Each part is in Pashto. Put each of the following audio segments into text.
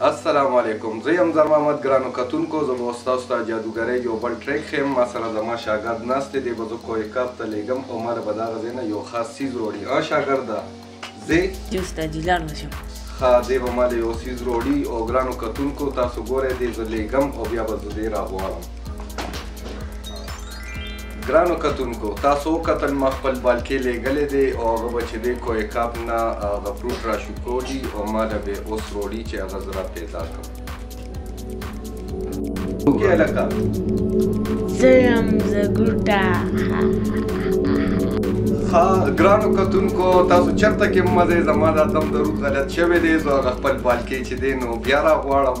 السلام علیکم زه یم زر محمد ګرانو کتونکو زه به ستاسو ته جادوګرۍ یو بل ټریک ښیم ما سره زما شاګرد ناست دی به زه کوه کاف ته لیږم او ما له به دغه ځای نه یو خاص څیز وروړي ا شاګرده ځې جی استاد جی لاړ شم ښه دی به ما له یو څیز وروړي او ګرانو کتونکو تاسو ګورئ دی زه لیږم او بیا به زه دی راغواړم ګرانو کتونکو تاسو وکتل ما خپل بالکې لېږلې دی او هغه به چې دی کوه کاب نه هغه فروټ را شکو دي او ما له به اوس روړي چې هغه زه را پیدا کړم کې لکه زه هم زه ګوټه ګرانو کتونکو تاسو چرته کې مزه زما دا دم درود غلط شوی دی زه هغه خپل بالکې چې دی نو بیا را غواړم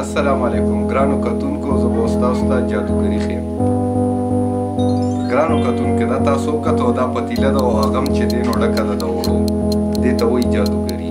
السلام علیکم ګرانو کتونکو زه به تاسو ته جادوګری خیم ګرانو کتونکو دا تاسو کته دا پتیله دا او هغه چې دینو ډکه ده د وړو دې ته وایي جادوګری